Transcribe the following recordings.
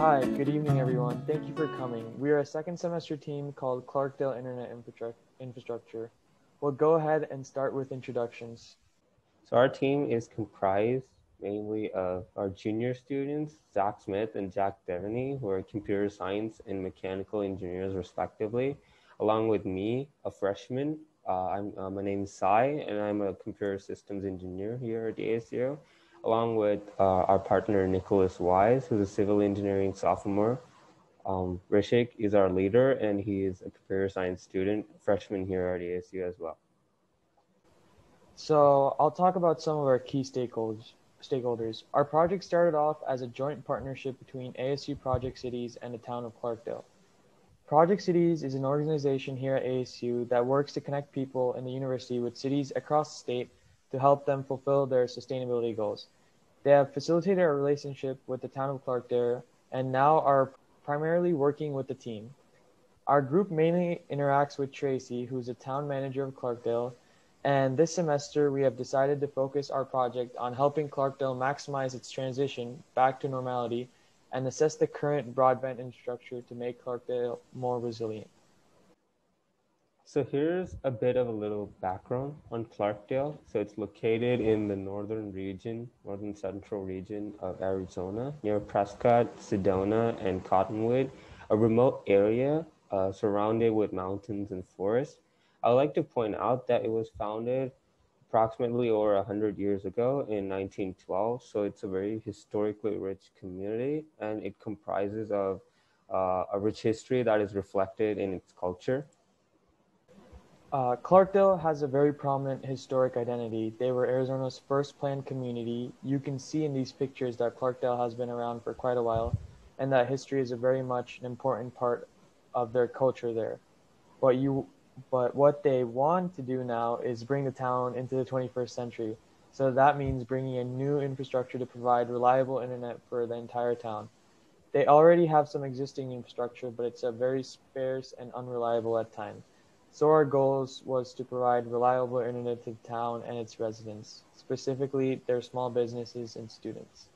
Hi, good evening, everyone. Thank you for coming. We are a second semester team called Clarkdale Internet Infrastructure. We'll go ahead and start with introductions. So our team is comprised mainly of our junior students, Zach Smith and Jack Devaney, who are computer science and mechanical engineers respectively, along with me, a freshman. Uh, I'm, uh, my name is Sai, and I'm a computer systems engineer here at ASU, along with uh, our partner, Nicholas Wise, who's a civil engineering sophomore. Um, Rishik is our leader, and he is a computer science student, freshman here at ASU as well. So I'll talk about some of our key stakeholders. Stakeholders. Our project started off as a joint partnership between ASU Project Cities and the town of Clarkdale. Project Cities is an organization here at ASU that works to connect people in the university with cities across the state to help them fulfill their sustainability goals. They have facilitated a relationship with the town of Clarkdale and now are primarily working with the team. Our group mainly interacts with Tracy, who's the town manager of Clarkdale, and this semester we have decided to focus our project on helping Clarkdale maximize its transition back to normality and assess the current broadband infrastructure to make Clarkdale more resilient. So here's a bit of a little background on Clarkdale. So it's located in the northern region, northern central region of Arizona, near Prescott, Sedona, and Cottonwood, a remote area uh, surrounded with mountains and forests. I'd like to point out that it was founded approximately over 100 years ago in 1912. So it's a very historically rich community and it comprises of uh, a rich history that is reflected in its culture. Uh, Clarkdale has a very prominent historic identity. They were Arizona's first planned community. You can see in these pictures that Clarkdale has been around for quite a while, and that history is a very much an important part of their culture there. But you, but what they want to do now is bring the town into the 21st century. So that means bringing a new infrastructure to provide reliable internet for the entire town. They already have some existing infrastructure, but it's a very sparse and unreliable at times. So our goals was to provide reliable internet to the town and its residents, specifically their small businesses and students.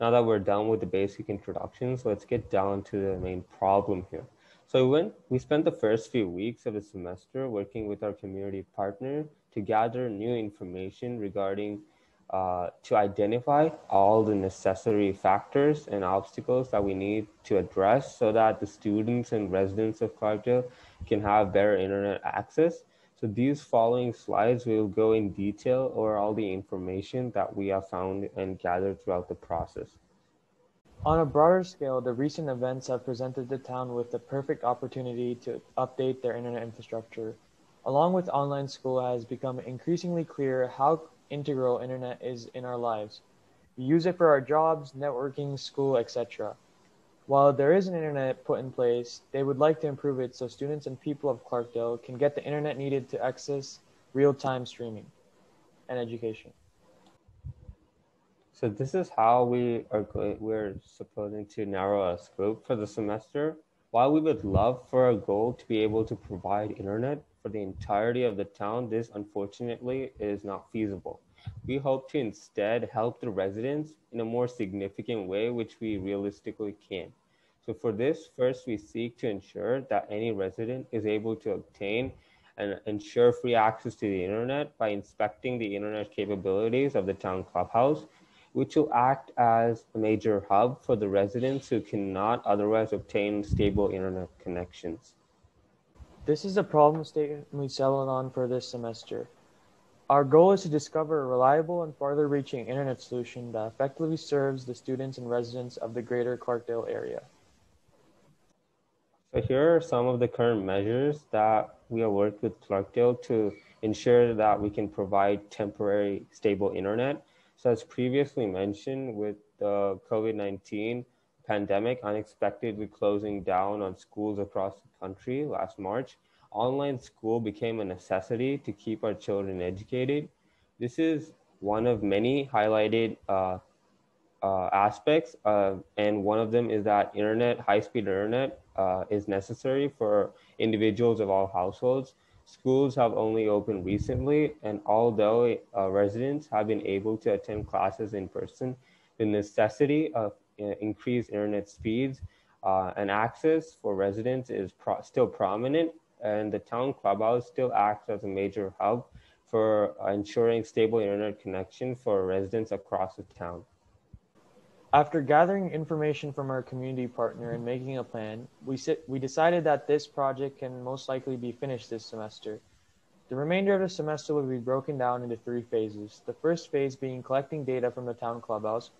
Now that we're done with the basic introductions, let's get down to the main problem here. So when we spent the first few weeks of the semester working with our community partner to gather new information regarding uh, to identify all the necessary factors and obstacles that we need to address so that the students and residents of Clarkdale can have better internet access. So these following slides will go in detail over all the information that we have found and gathered throughout the process. On a broader scale, the recent events have presented the town with the perfect opportunity to update their internet infrastructure. Along with online school, it has become increasingly clear how integral internet is in our lives. We use it for our jobs, networking, school, etc. While there is an internet put in place, they would like to improve it so students and people of Clarkdale can get the internet needed to access real-time streaming and education. So this is how we are going, we're supposing to narrow a scope for the semester. While we would love for our goal to be able to provide internet for the entirety of the town, this unfortunately is not feasible. We hope to instead help the residents in a more significant way, which we realistically can. So for this, first we seek to ensure that any resident is able to obtain and ensure free access to the internet by inspecting the internet capabilities of the town clubhouse, which will act as a major hub for the residents who cannot otherwise obtain stable internet connections. This is a problem statement we settled on for this semester. Our goal is to discover a reliable and farther reaching internet solution that effectively serves the students and residents of the greater Clarkdale area. So here are some of the current measures that we have worked with Clarkdale to ensure that we can provide temporary stable internet. So as previously mentioned with the COVID-19 pandemic unexpectedly closing down on schools across the country last March, online school became a necessity to keep our children educated. This is one of many highlighted uh, uh, aspects, and one of them is that internet, high-speed internet, uh, is necessary for individuals of all households. Schools have only opened recently, and although uh, residents have been able to attend classes in person, the necessity of uh, increased internet speeds uh, and access for residents is pro- still prominent, and the town clubhouse still acts as a major hub for ensuring stable internet connection for residents across the town. After gathering information from our community partner and making a plan, we, sit, we decided that this project can most likely be finished this semester. The remainder of the semester will be broken down into three phases. The first phase being collecting data from the town clubhouse.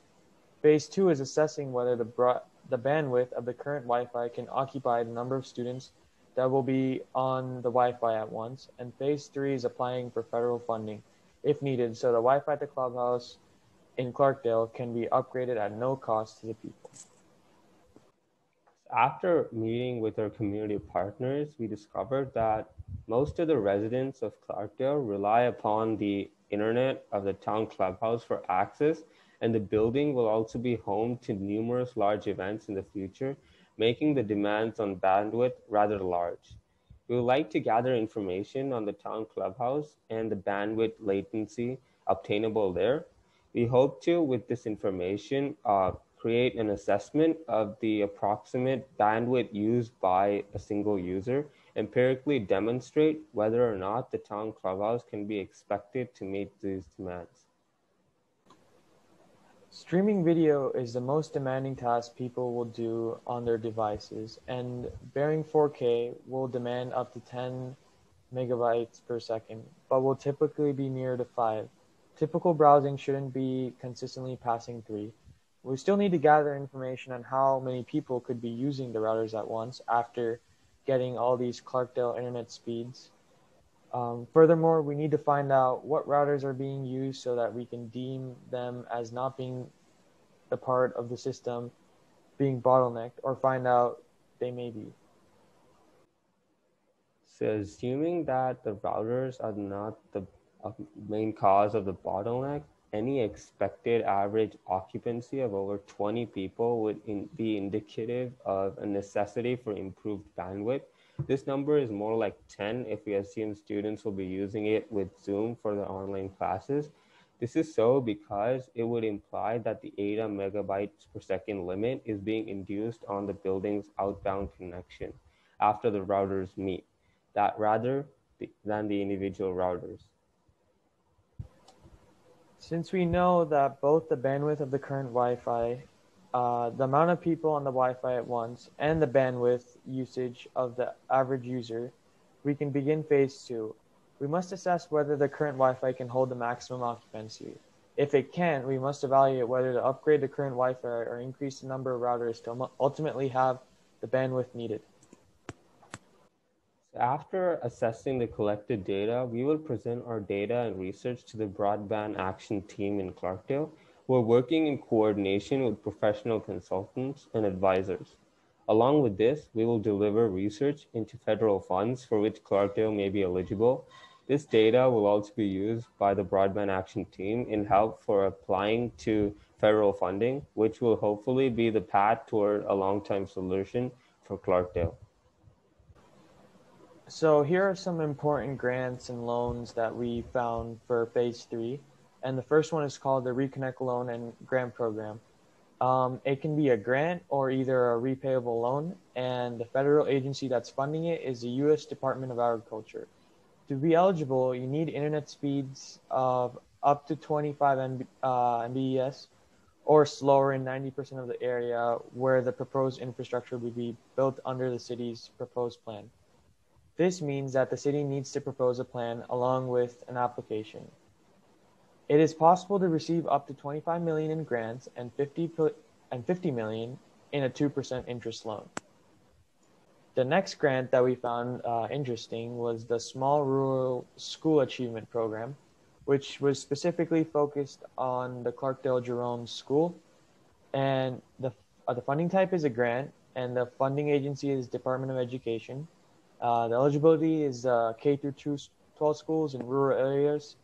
Phase two is assessing whether the, bro- the bandwidth of the current Wi-Fi can occupy the number of students that will be on the Wi-Fi at once. And phase three is applying for federal funding if needed so the Wi-Fi at the clubhouse in Clarkdale can be upgraded at no cost to the people. After meeting with our community partners, we discovered that most of the residents of Clarkdale rely upon the internet of the town clubhouse for access, and the building will also be home to numerous large events in the future, making the demands on bandwidth rather large. We would like to gather information on the town clubhouse and the bandwidth latency obtainable there we hope to, with this information, uh, create an assessment of the approximate bandwidth used by a single user, empirically demonstrate whether or not the town clubhouse can be expected to meet these demands. Streaming video is the most demanding task people will do on their devices, and bearing 4K will demand up to 10 megabytes per second, but will typically be near to 5. Typical browsing shouldn't be consistently passing three. We still need to gather information on how many people could be using the routers at once after getting all these Clarkdale internet speeds. Um, furthermore, we need to find out what routers are being used so that we can deem them as not being a part of the system being bottlenecked or find out they may be. So assuming that the routers are not the main cause of the bottleneck, any expected average occupancy of over 20 people would in, be indicative of a necessity for improved bandwidth. This number is more like 10 if we assume students will be using it with Zoom for the online classes. This is so because it would imply that the 8 megabytes per second limit is being induced on the building's outbound connection after the routers meet, that rather than the individual routers. Since we know that both the bandwidth of the current Wi-Fi, uh, the amount of people on the Wi-Fi at once, and the bandwidth usage of the average user, we can begin phase two. We must assess whether the current Wi-Fi can hold the maximum occupancy. If it can, we must evaluate whether to upgrade the current Wi-Fi or increase the number of routers to ultimately have the bandwidth needed. After assessing the collected data, we will present our data and research to the Broadband Action Team in Clarkdale, who are working in coordination with professional consultants and advisors. Along with this, we will deliver research into federal funds for which Clarkdale may be eligible. This data will also be used by the Broadband Action Team in help for applying to federal funding, which will hopefully be the path toward a long-term solution for Clarkdale. So here are some important grants and loans that we found for phase three. And the first one is called the Reconnect Loan and Grant Program. Um, it can be a grant or either a repayable loan, and the federal agency that's funding it is the U.S. Department of Agriculture. To be eligible, you need internet speeds of up to 25 MB, uh, Mbps or slower in 90% of the area where the proposed infrastructure would be built under the city's proposed plan. This means that the city needs to propose a plan along with an application. It is possible to receive up to 25 million in grants and 50 and 50 million in a 2% interest loan. The next grant that we found uh, interesting was the Small Rural School Achievement Program, which was specifically focused on the Clarkdale Jerome School. And the, uh, the funding type is a grant, and the funding agency is Department of Education. Uh, the eligibility is uh, K through 12 schools in rural areas,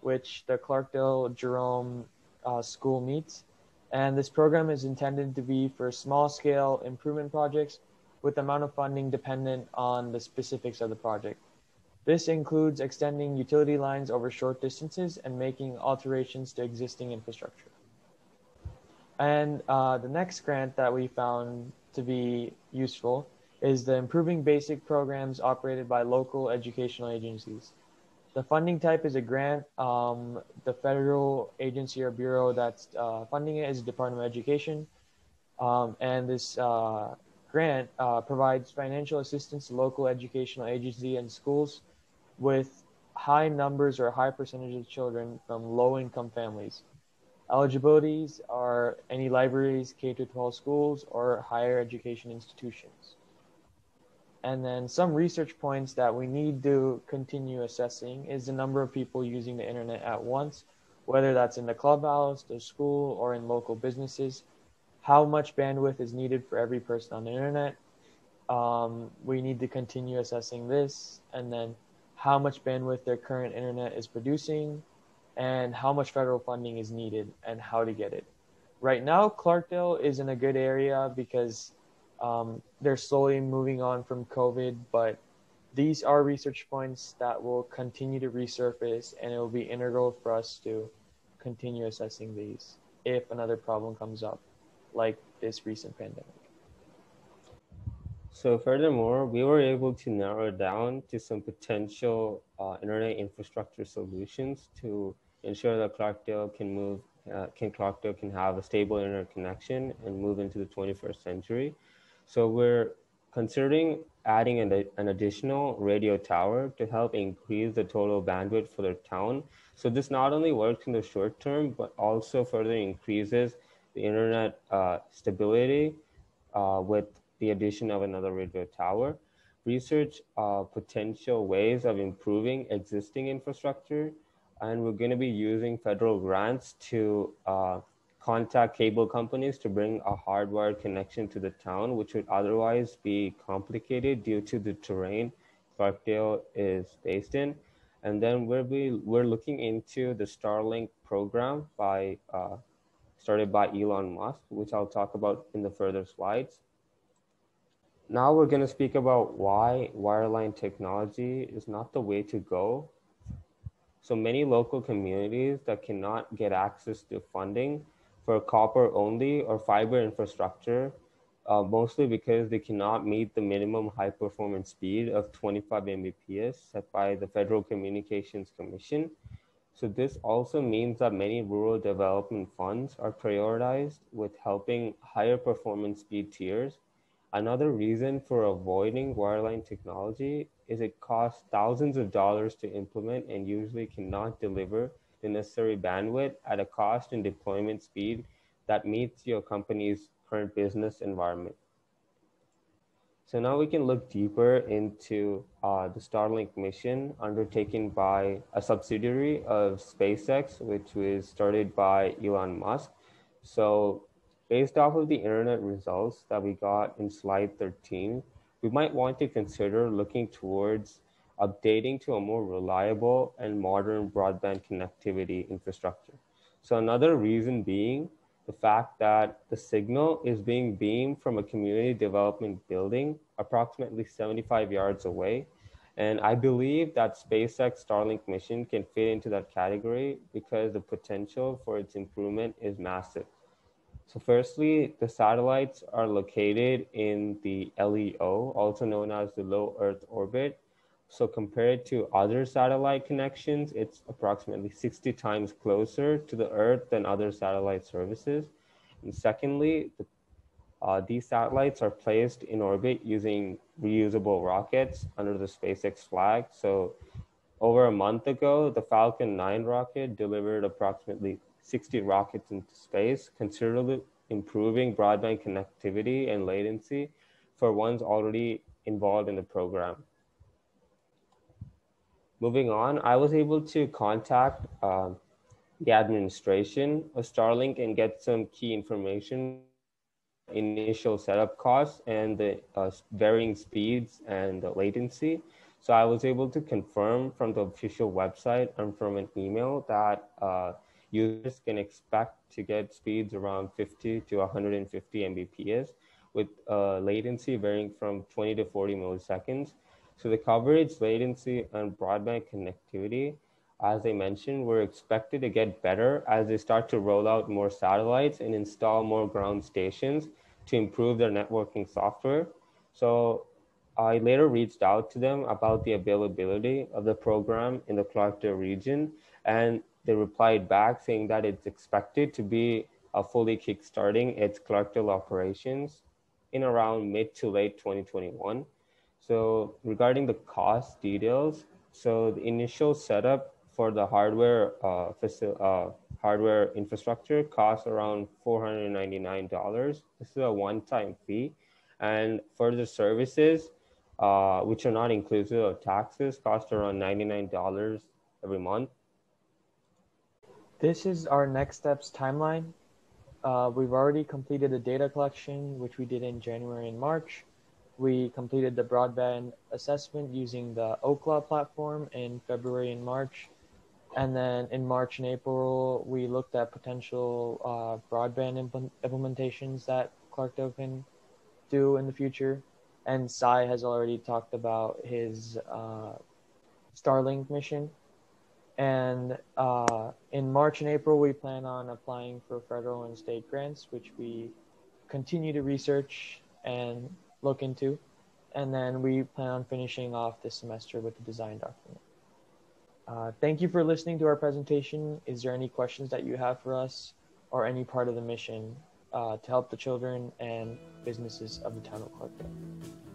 which the Clarkdale Jerome uh, School meets. And this program is intended to be for small scale improvement projects with the amount of funding dependent on the specifics of the project. This includes extending utility lines over short distances and making alterations to existing infrastructure. And uh, the next grant that we found to be useful is the Improving Basic Programs operated by local educational agencies. The funding type is a grant. Um, the federal agency or bureau that's uh, funding it is the Department of Education. Um, and this uh, grant uh, provides financial assistance to local educational agency and schools with high numbers or high percentage of children from low income families. Eligibilities are any libraries, K 12 schools, or higher education institutions. And then some research points that we need to continue assessing is the number of people using the internet at once, whether that's in the clubhouse, the school, or in local businesses. How much bandwidth is needed for every person on the internet? Um, we need to continue assessing this, and then how much bandwidth their current internet is producing, and how much federal funding is needed, and how to get it. Right now, Clarkdale is in a good area because um, they're slowly moving on from COVID, but these are research points that will continue to resurface and it will be integral for us to continue assessing these if another problem comes up, like this recent pandemic. So furthermore, we were able to narrow down to some potential uh, internet infrastructure solutions to ensure that Clarkdale can move, uh, can Clarkdale can have a stable internet connection and move into the 21st century. So we're considering adding an, an additional radio tower to help increase the total bandwidth for the town. So this not only works in the short term, but also further increases the internet uh, stability uh, with the addition of another radio tower. Research uh, potential ways of improving existing infrastructure. And we're gonna be using federal grants to uh, contact cable companies to bring a hardwired connection to the town, which would otherwise be complicated due to the terrain Clarkdale is based in. And then we're, we're looking into the Starlink program by uh, started by Elon Musk, which I'll talk about in the further slides. Now we're going to speak about why wireline technology is not the way to go. So many local communities that cannot get access to funding for copper only or fiber infrastructure, uh, mostly because they cannot meet the minimum high performance speed of 25 Mbps set by the Federal Communications Commission. So this also means that many rural development funds are prioritized with helping higher performance speed tiers. Another reason for avoiding wireline technology is it costs thousands of dollars to implement and usually cannot deliver the necessary bandwidth at a cost and deployment speed that meets your company's current business environment. So now we can look deeper into uh, the Starlink mission undertaken by a subsidiary of SpaceX, which was started by Elon Musk. So based off of the internet results that we got in slide 13, we might want to consider looking towards updating to a more reliable and modern broadband connectivity infrastructure. So another reason being the fact that the signal is being beamed from a community development building approximately 75 yards away. And I believe that SpaceX Starlink mission can fit into that category because the potential for its improvement is massive. So firstly, the satellites are located in the LEO, also known as the low Earth orbit, so compared to other satellite connections, it's approximately 60 times closer to the Earth than other satellite services. And secondly, the, uh, these satellites are placed in orbit using reusable rockets under the SpaceX flag. So over a month ago, the Falcon 9 rocket delivered approximately 60 rockets into space, considerably improving broadband connectivity and latency for ones already involved in the program moving on, I was able to contact uh, the administration of Starlink and get some key information, initial setup costs and the uh, varying speeds and the latency. So I was able to confirm from the official website and from an email that uh, users can expect to get speeds around 50 to 150 Mbps with uh, latency varying from 20 to 40 milliseconds so the coverage, latency, and broadband connectivity as I mentioned, were expected to get better as they start to roll out more satellites and install more ground stations to improve their networking software. So I later reached out to them about the availability of the program in the Clarkdale region, and they replied back saying that it's expected to be fully kickstarting its Clarkdale operations in around mid to late 2021. So regarding the cost details, so the initial setup for the hardware uh, uh, hardware infrastructure costs around $499. This is a one-time fee, and for the services, uh, which are not inclusive of taxes, cost around $99 every month. This is our next steps timeline. Uh, we've already completed the data collection, which we did in January and March. We completed the broadband assessment using the Ookla platform in February and March. And then in March and April, we looked at potential uh, broadband impl- implementations that Clarkdale can do in the future. And Sai has already talked about his uh, Starlink mission. And uh, in March and April, we plan on applying for federal and state grants, which we continue to research and look into. And then we plan on finishing off this semester with the design document. Uh, thank you for listening to our presentation. Is there any questions that you have for us or any part of the mission uh, to help the children and businesses of the town of Clarkdale?